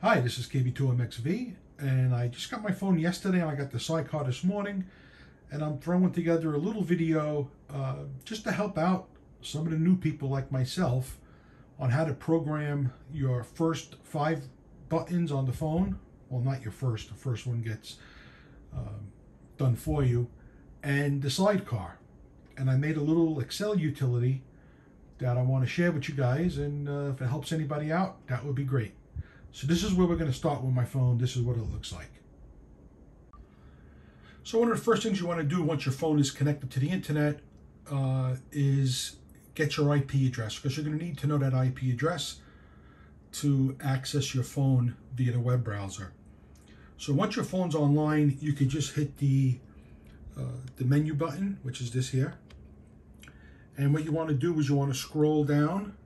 Hi, this is KB2MXV, and I just got my phone yesterday I got the sidecar this morning, and I'm throwing together a little video uh, just to help out some of the new people like myself on how to program your first five buttons on the phone. Well, not your first, the first one gets um, done for you, and the sidecar. And I made a little Excel utility that I want to share with you guys, and uh, if it helps anybody out, that would be great. So this is where we're going to start with my phone. This is what it looks like. So one of the first things you want to do once your phone is connected to the internet uh, is get your IP address because you're going to need to know that IP address to access your phone via the web browser. So once your phone's online, you can just hit the uh, the menu button, which is this here. And what you want to do is you want to scroll down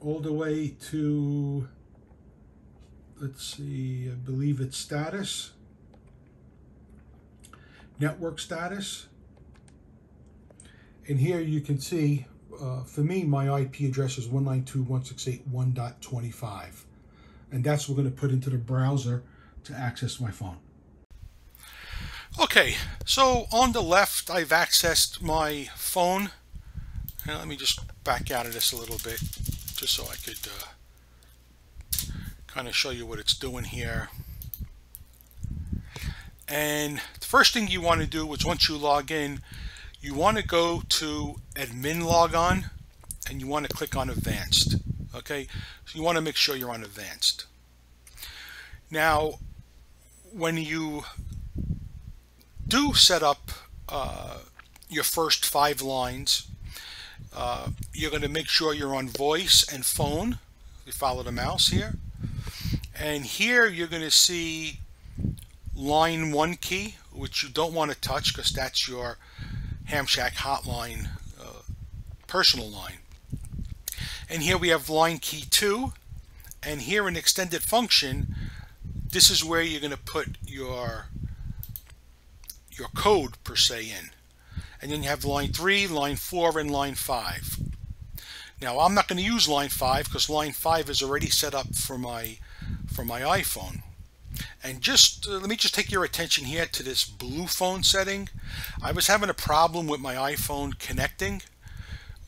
all the way to let's see, I believe it's status, network status. And here you can see, uh, for me, my IP address is 192.168.1.25. And that's what we're going to put into the browser to access my phone. Okay, so on the left, I've accessed my phone. And let me just back out of this a little bit, just so I could uh, kind of show you what it's doing here. And the first thing you want to do is once you log in, you want to go to admin logon and you want to click on advanced. Okay, so you want to make sure you're on advanced. Now, when you do set up uh, your first five lines, uh, you're going to make sure you're on voice and phone. You follow the mouse here. And here you're going to see line one key, which you don't want to touch because that's your Hamshack hotline uh, personal line. And here we have line key two. And here in extended function, this is where you're going to put your your code per se in. And then you have line 3, line 4, and line 5. Now I'm not going to use line 5 because line 5 is already set up for my for my iPhone. And just uh, let me just take your attention here to this blue phone setting. I was having a problem with my iPhone connecting.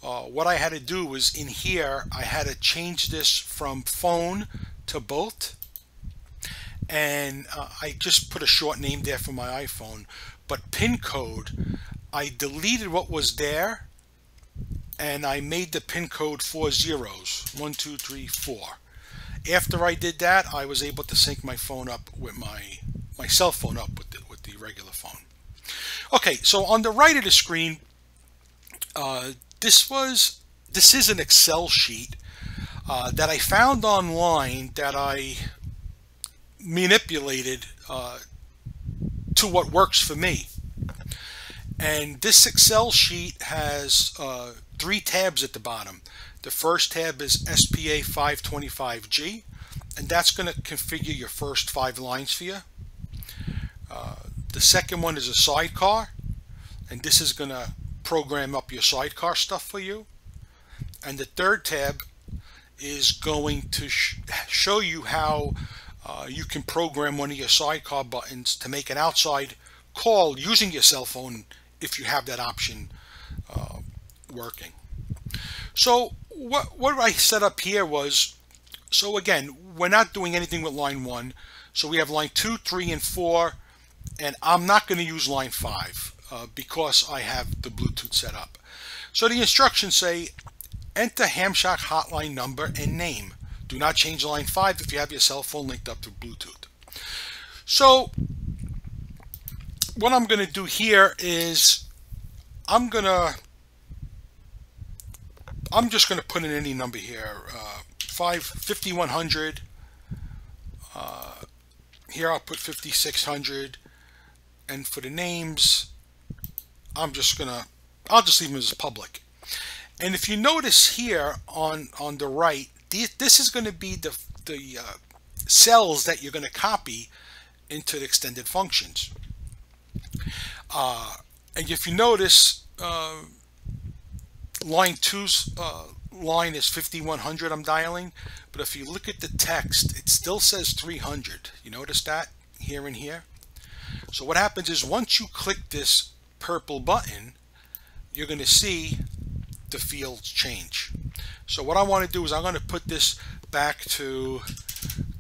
Uh, what I had to do was in here, I had to change this from phone to both. And uh, I just put a short name there for my iPhone. But pin code, I deleted what was there and I made the pin code four zeros. One, two, three, four. After I did that, I was able to sync my phone up with my my cell phone up with the, with the regular phone. Okay, so on the right of the screen, uh, this was this is an Excel sheet uh, that I found online that I manipulated uh, to what works for me. And this Excel sheet has uh, three tabs at the bottom. The first tab is SPA 525G, and that's going to configure your first five lines for you. Uh, the second one is a sidecar, and this is going to program up your sidecar stuff for you. And the third tab is going to sh show you how uh, you can program one of your sidecar buttons to make an outside call using your cell phone if you have that option uh, working. So what, what I set up here was, so again, we're not doing anything with line 1. So we have line 2, 3, and 4. And I'm not going to use line 5 uh, because I have the Bluetooth set up. So the instructions say, enter Hamshack hotline number and name. Do not change line 5 if you have your cell phone linked up to Bluetooth. So what I'm going to do here is I'm going to I'm just going to put in any number here. Uh, 5, 5100. Uh, here I'll put 5600. And for the names, I'm just going to, I'll just leave them as public. And if you notice here on, on the right, this is going to be the, the uh, cells that you're going to copy into the extended functions. Uh, and if you notice, uh, line two's uh, line is 5100 I'm dialing, but if you look at the text, it still says 300. You notice that here and here? So what happens is once you click this purple button, you're going to see the fields change. So what I want to do is I'm going to put this back to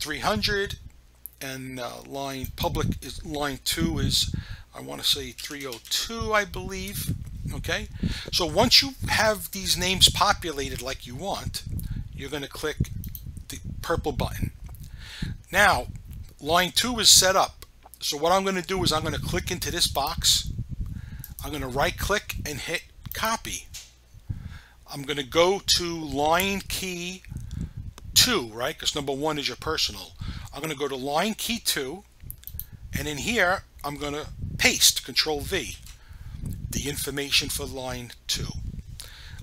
300 and uh, line public is line 2 is I want to say 302 I believe okay? So once you have these names populated like you want you're going to click the purple button. Now line 2 is set up. So what I'm going to do is I'm going to click into this box. I'm going to right click and hit copy. I'm going to go to line key 2 right? Because number one is your personal. I'm going to go to line key 2 and in here I'm going to paste control V the information for line 2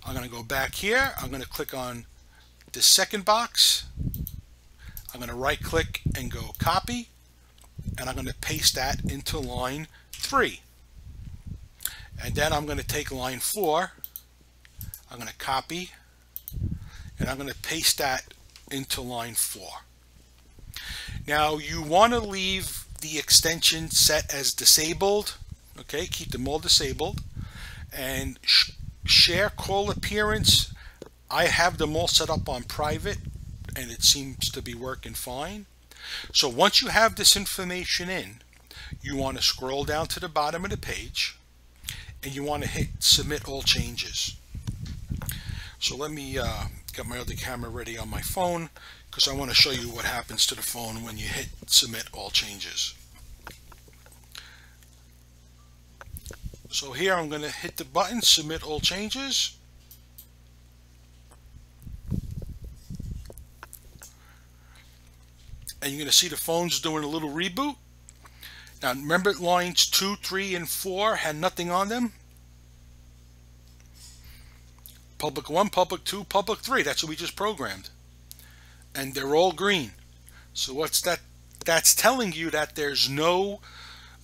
I'm going to go back here. I'm going to click on the second box. I'm going to right click and go copy and I'm going to paste that into line 3 and then I'm going to take line 4 I'm going to copy and I'm going to paste that into line 4 now you want to leave the extension set as disabled. Okay, keep them all disabled. And sh share call appearance, I have them all set up on private and it seems to be working fine. So once you have this information in, you want to scroll down to the bottom of the page and you want to hit submit all changes. So let me uh, get my other camera ready on my phone because I want to show you what happens to the phone when you hit submit all changes. So here I'm going to hit the button submit all changes. And you're going to see the phone's doing a little reboot. Now remember lines 2, 3, and 4 had nothing on them? Public 1, Public 2, Public 3. That's what we just programmed and they're all green. So what's that? That's telling you that there's no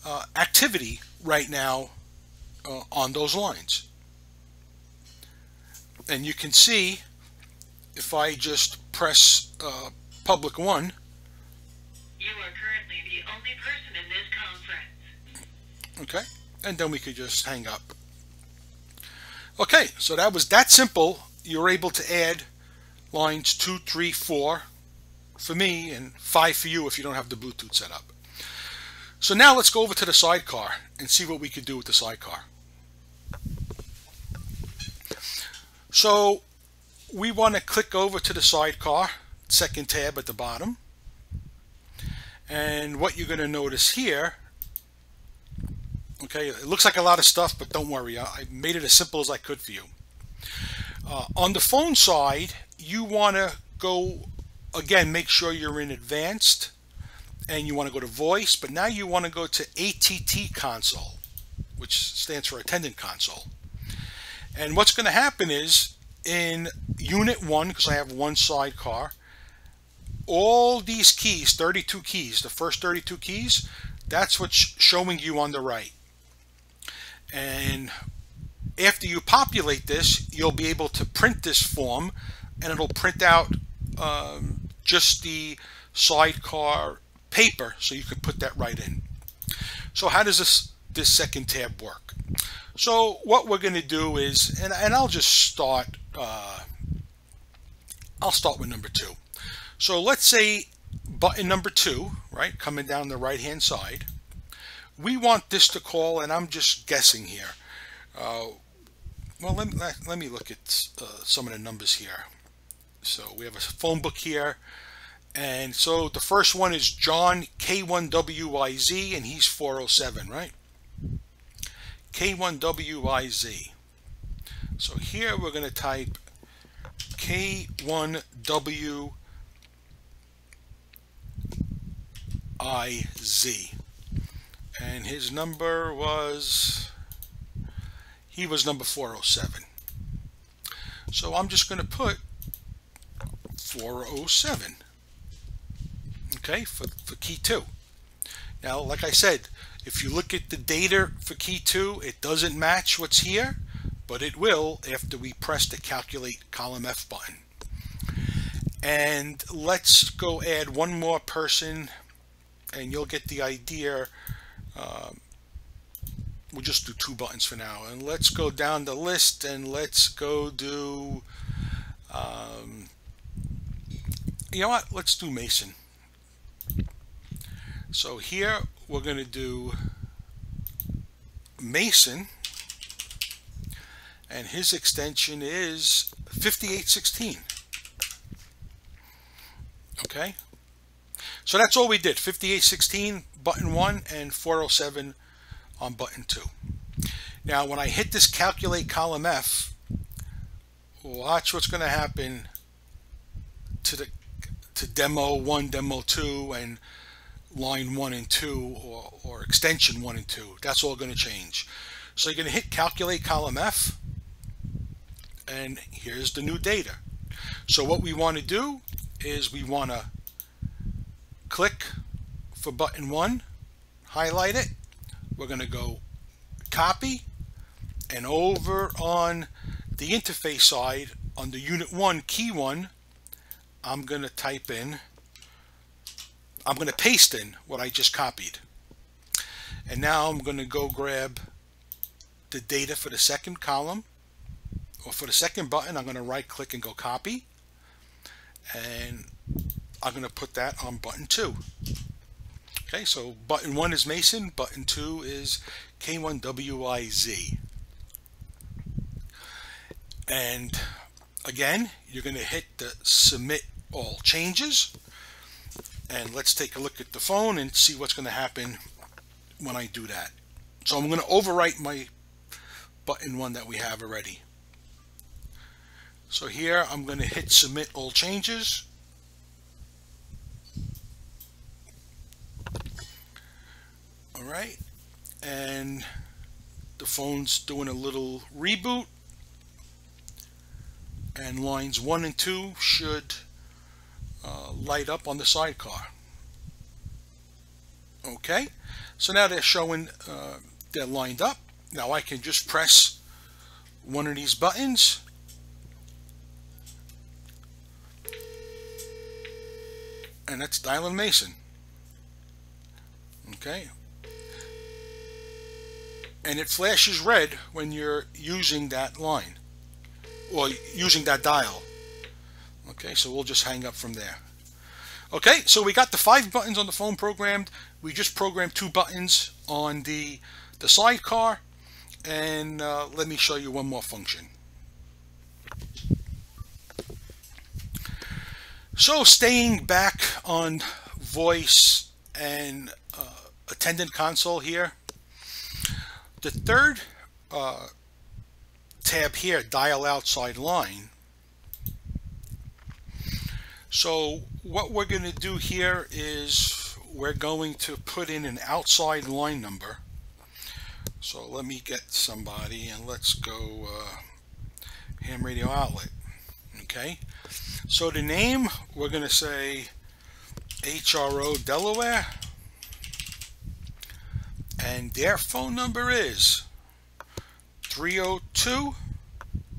uh, activity right now uh, on those lines. And you can see if I just press uh, public one. You are currently the only person in this conference. Okay, and then we could just hang up. Okay, so that was that simple. You're able to add lines two, three, four for me and five for you if you don't have the Bluetooth set up. So now let's go over to the sidecar and see what we can do with the sidecar. So we want to click over to the sidecar, second tab at the bottom. And what you're going to notice here, okay, it looks like a lot of stuff, but don't worry, I made it as simple as I could for you. Uh, on the phone side, you want to go again make sure you're in advanced and you want to go to voice but now you want to go to ATT console which stands for attendant console. And what's going to happen is in unit 1 because I have one sidecar all these keys 32 keys the first 32 keys that's what's showing you on the right. And after you populate this you'll be able to print this form and it'll print out um, just the sidecar paper so you can put that right in. So how does this, this second tab work? So what we're going to do is, and, and I'll just start, uh, I'll start with number two. So let's say button number two, right, coming down the right hand side, we want this to call, and I'm just guessing here. Uh, well, let, let, let, me look at uh, some of the numbers here. So we have a phone book here. And so the first one is John K1WYZ, and he's 407, right? K1WYZ. So here we're going to type K1WIZ. And his number was, he was number 407. So I'm just going to put 407 okay for, for key 2 now like I said if you look at the data for key 2 it doesn't match what's here but it will after we press the calculate column F button. And let's go add one more person and you'll get the idea. Um, we'll just do two buttons for now. And let's go down the list and let's go do, um, you know what, let's do Mason. So here we're going to do Mason and his extension is 5816. Okay, so that's all we did 5816 button 1 and 407 on button 2. Now when I hit this calculate column F, watch what's going to happen to the to demo 1, demo 2 and line 1 and 2 or, or extension 1 and 2. That's all going to change. So you're going to hit calculate column F and here's the new data. So what we want to do is we want to click for button 1, highlight it. We're going to go copy and over on the interface side on the unit 1 key 1 I'm going to type in I'm going to paste in what I just copied. And now I'm going to go grab the data for the second column or for the second button I'm going to right click and go copy and I'm going to put that on button 2. Okay, so button 1 is Mason, button 2 is K1WIZ. And again, you're going to hit the submit all changes and let's take a look at the phone and see what's going to happen when I do that. So I'm going to overwrite my button one that we have already. So here I'm going to hit submit all changes. All right. And the phone's doing a little reboot. And lines one and two should light up on the sidecar. Okay, so now they're showing uh, they're lined up. Now I can just press one of these buttons and that's Dylan Mason. Okay. And it flashes red when you're using that line or using that dial. Okay, so we'll just hang up from there. Okay, so we got the five buttons on the phone programmed. We just programmed two buttons on the, the sidecar. And uh, let me show you one more function. So staying back on voice and uh, attendant console here, the third uh, tab here, dial outside line, so what we're going to do here is we're going to put in an outside line number. So let me get somebody and let's go uh, ham radio outlet. Okay. So the name we're going to say HRO Delaware and their phone number is 302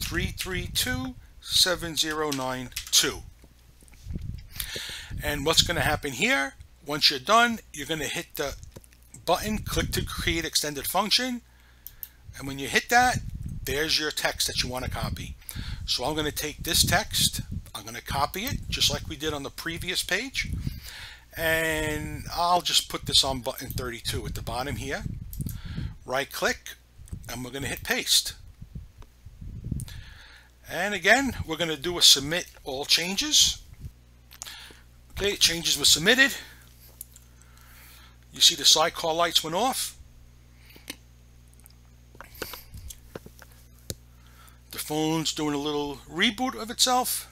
332 7092. And what's going to happen here, once you're done, you're going to hit the button, click to create extended function. And when you hit that, there's your text that you want to copy. So I'm going to take this text, I'm going to copy it just like we did on the previous page. And I'll just put this on button 32 at the bottom here. Right click, and we're going to hit paste. And again, we're going to do a submit all changes. Okay, changes were submitted. You see the sidecar lights went off. The phone's doing a little reboot of itself.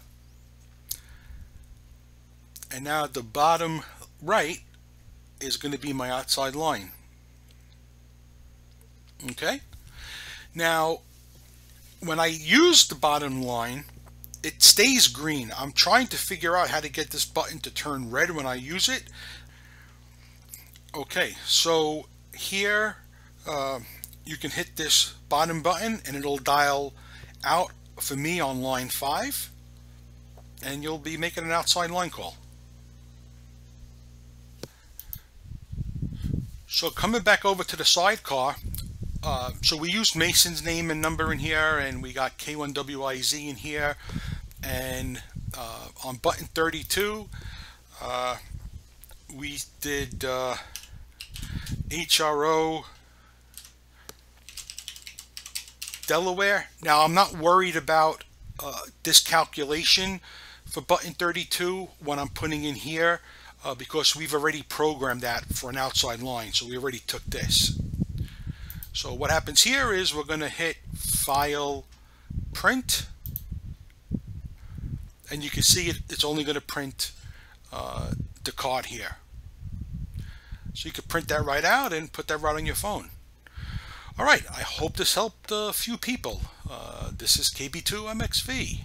And now the bottom right is going to be my outside line. Okay. Now, when I use the bottom line, it stays green. I'm trying to figure out how to get this button to turn red when I use it. Okay, so here uh, you can hit this bottom button and it'll dial out for me on line 5 and you'll be making an outside line call. So coming back over to the sidecar, uh, so we used Mason's name and number in here and we got K1WIZ in here and uh, on button 32 uh, we did uh, HRO Delaware. Now I'm not worried about uh, this calculation for button 32 when I'm putting in here uh, because we've already programmed that for an outside line so we already took this so what happens here is we're going to hit file print and you can see it, it's only going to print uh, the card here. So you can print that right out and put that right on your phone. All right I hope this helped a few people. Uh, this is KB2MXV